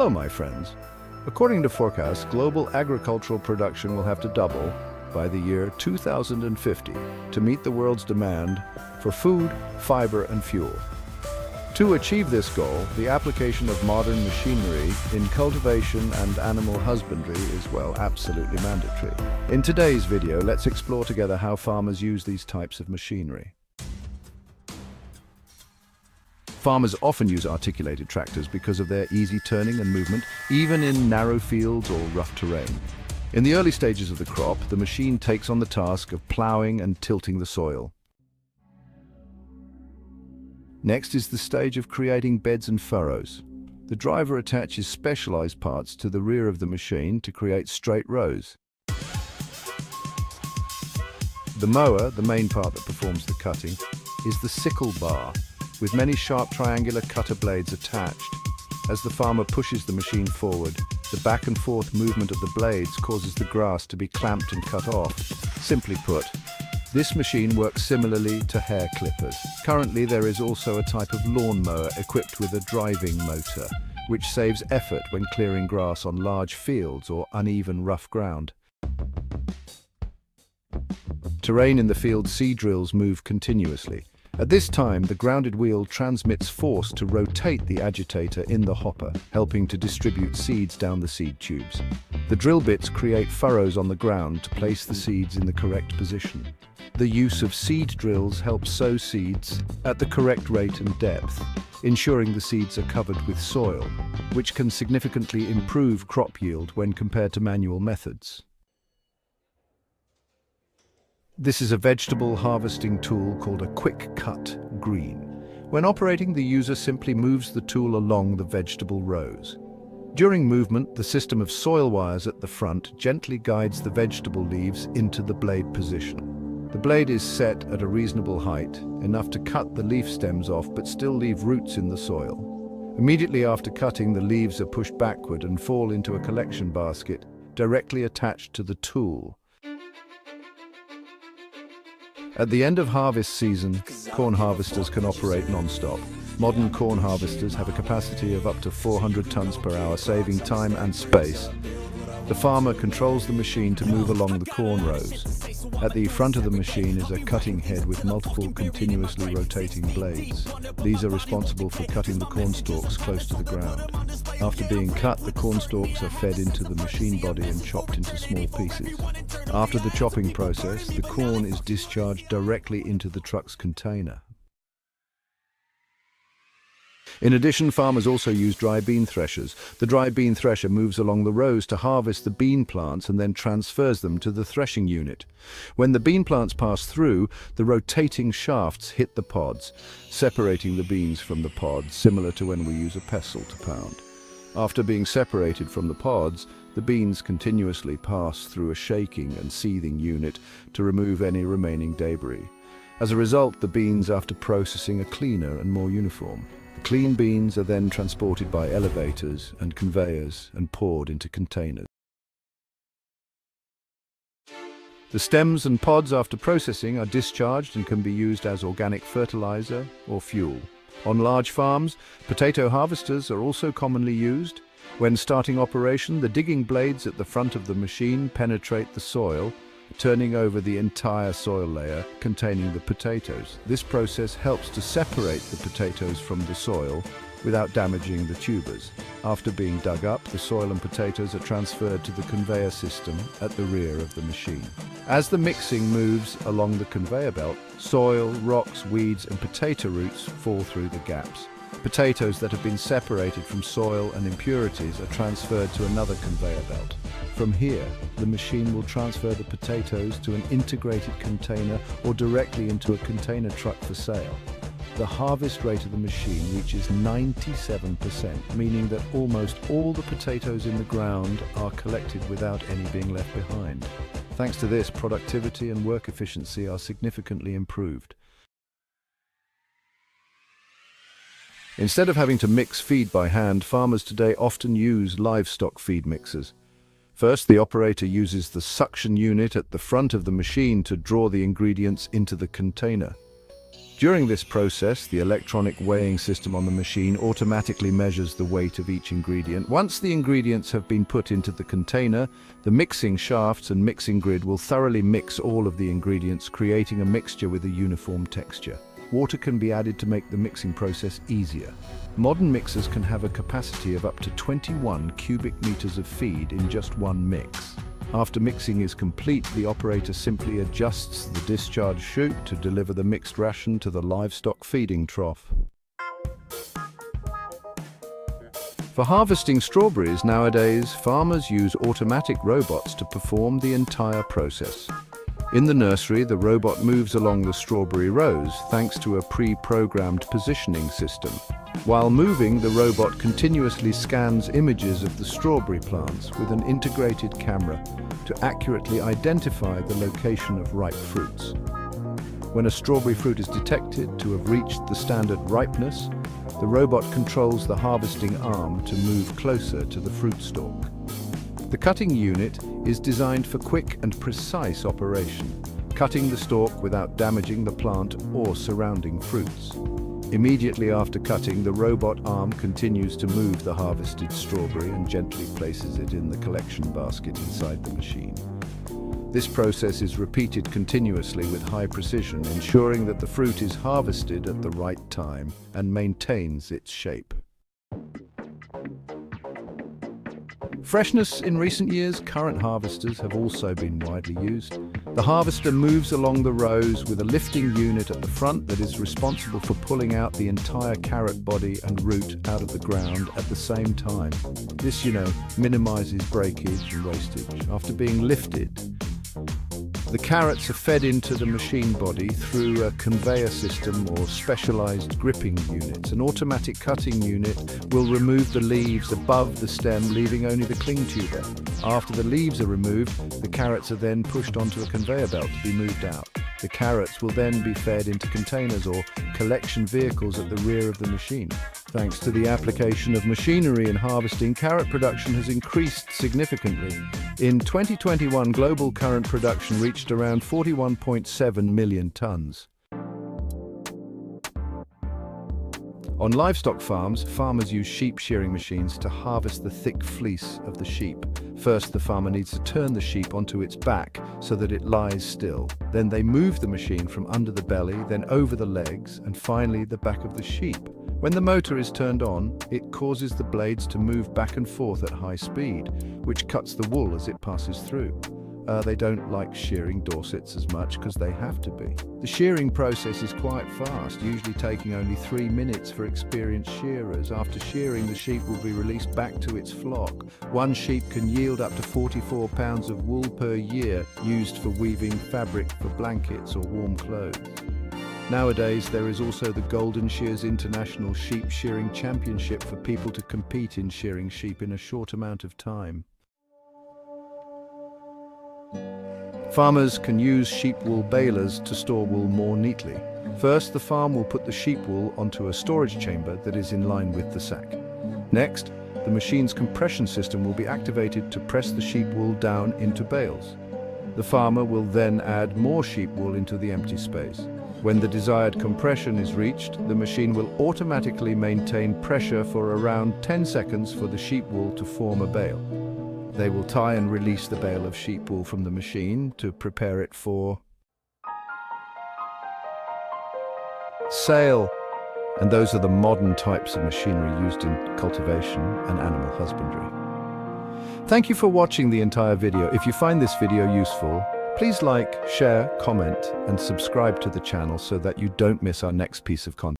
Hello, my friends. According to forecasts, global agricultural production will have to double by the year 2050 to meet the world's demand for food, fiber, and fuel. To achieve this goal, the application of modern machinery in cultivation and animal husbandry is, well, absolutely mandatory. In today's video, let's explore together how farmers use these types of machinery. Farmers often use articulated tractors because of their easy turning and movement, even in narrow fields or rough terrain. In the early stages of the crop, the machine takes on the task of ploughing and tilting the soil. Next is the stage of creating beds and furrows. The driver attaches specialized parts to the rear of the machine to create straight rows. The mower, the main part that performs the cutting, is the sickle bar, with many sharp triangular cutter blades attached. As the farmer pushes the machine forward, the back and forth movement of the blades causes the grass to be clamped and cut off. Simply put, this machine works similarly to hair clippers. Currently there is also a type of lawnmower equipped with a driving motor, which saves effort when clearing grass on large fields or uneven rough ground. Terrain in the field seed drills move continuously, at this time, the grounded wheel transmits force to rotate the agitator in the hopper, helping to distribute seeds down the seed tubes. The drill bits create furrows on the ground to place the seeds in the correct position. The use of seed drills helps sow seeds at the correct rate and depth, ensuring the seeds are covered with soil, which can significantly improve crop yield when compared to manual methods. This is a vegetable harvesting tool called a quick cut green. When operating, the user simply moves the tool along the vegetable rows. During movement, the system of soil wires at the front gently guides the vegetable leaves into the blade position. The blade is set at a reasonable height, enough to cut the leaf stems off but still leave roots in the soil. Immediately after cutting, the leaves are pushed backward and fall into a collection basket directly attached to the tool. At the end of harvest season, corn harvesters can operate non-stop. Modern corn harvesters have a capacity of up to 400 tons per hour, saving time and space. The farmer controls the machine to move along the corn rows. At the front of the machine is a cutting head with multiple continuously rotating blades. These are responsible for cutting the corn stalks close to the ground. After being cut, the corn stalks are fed into the machine body and chopped into small pieces. After the chopping process, the corn is discharged directly into the truck's container. In addition, farmers also use dry bean threshers. The dry bean thresher moves along the rows to harvest the bean plants and then transfers them to the threshing unit. When the bean plants pass through, the rotating shafts hit the pods, separating the beans from the pods, similar to when we use a pestle to pound. After being separated from the pods, the beans continuously pass through a shaking and seething unit to remove any remaining debris. As a result, the beans after processing are cleaner and more uniform. Clean beans are then transported by elevators and conveyors and poured into containers. The stems and pods after processing are discharged and can be used as organic fertilizer or fuel. On large farms, potato harvesters are also commonly used. When starting operation, the digging blades at the front of the machine penetrate the soil, turning over the entire soil layer containing the potatoes. This process helps to separate the potatoes from the soil without damaging the tubers. After being dug up, the soil and potatoes are transferred to the conveyor system at the rear of the machine. As the mixing moves along the conveyor belt, soil, rocks, weeds and potato roots fall through the gaps. Potatoes that have been separated from soil and impurities are transferred to another conveyor belt. From here, the machine will transfer the potatoes to an integrated container or directly into a container truck for sale the harvest rate of the machine reaches 97%, meaning that almost all the potatoes in the ground are collected without any being left behind. Thanks to this, productivity and work efficiency are significantly improved. Instead of having to mix feed by hand, farmers today often use livestock feed mixers. First, the operator uses the suction unit at the front of the machine to draw the ingredients into the container. During this process, the electronic weighing system on the machine automatically measures the weight of each ingredient. Once the ingredients have been put into the container, the mixing shafts and mixing grid will thoroughly mix all of the ingredients, creating a mixture with a uniform texture. Water can be added to make the mixing process easier. Modern mixers can have a capacity of up to 21 cubic meters of feed in just one mix. After mixing is complete, the operator simply adjusts the discharge chute to deliver the mixed ration to the livestock feeding trough. For harvesting strawberries nowadays, farmers use automatic robots to perform the entire process. In the nursery, the robot moves along the strawberry rows thanks to a pre-programmed positioning system. While moving, the robot continuously scans images of the strawberry plants with an integrated camera to accurately identify the location of ripe fruits. When a strawberry fruit is detected to have reached the standard ripeness, the robot controls the harvesting arm to move closer to the fruit stalk. The cutting unit is designed for quick and precise operation, cutting the stalk without damaging the plant or surrounding fruits. Immediately after cutting, the robot arm continues to move the harvested strawberry and gently places it in the collection basket inside the machine. This process is repeated continuously with high precision, ensuring that the fruit is harvested at the right time and maintains its shape. Freshness in recent years, current harvesters have also been widely used. The harvester moves along the rows with a lifting unit at the front that is responsible for pulling out the entire carrot body and root out of the ground at the same time. This, you know, minimizes breakage and wastage. After being lifted, the carrots are fed into the machine body through a conveyor system or specialized gripping units. An automatic cutting unit will remove the leaves above the stem, leaving only the cling tuber. After the leaves are removed, the carrots are then pushed onto a conveyor belt to be moved out. The carrots will then be fed into containers or collection vehicles at the rear of the machine. Thanks to the application of machinery in harvesting, carrot production has increased significantly. In 2021, global current production reached around 41.7 million tonnes. On livestock farms, farmers use sheep shearing machines to harvest the thick fleece of the sheep. First, the farmer needs to turn the sheep onto its back so that it lies still. Then they move the machine from under the belly, then over the legs, and finally the back of the sheep. When the motor is turned on, it causes the blades to move back and forth at high speed, which cuts the wool as it passes through. Uh, they don't like shearing Dorsets as much because they have to be. The shearing process is quite fast, usually taking only three minutes for experienced shearers. After shearing, the sheep will be released back to its flock. One sheep can yield up to 44 pounds of wool per year used for weaving fabric for blankets or warm clothes. Nowadays, there is also the Golden Shears International Sheep Shearing Championship for people to compete in shearing sheep in a short amount of time. Farmers can use sheep wool balers to store wool more neatly. First, the farm will put the sheep wool onto a storage chamber that is in line with the sack. Next, the machine's compression system will be activated to press the sheep wool down into bales. The farmer will then add more sheep wool into the empty space. When the desired compression is reached, the machine will automatically maintain pressure for around 10 seconds for the sheep wool to form a bale. They will tie and release the bale of sheep wool from the machine to prepare it for sale. And those are the modern types of machinery used in cultivation and animal husbandry. Thank you for watching the entire video. If you find this video useful, please like, share, comment and subscribe to the channel so that you don't miss our next piece of content.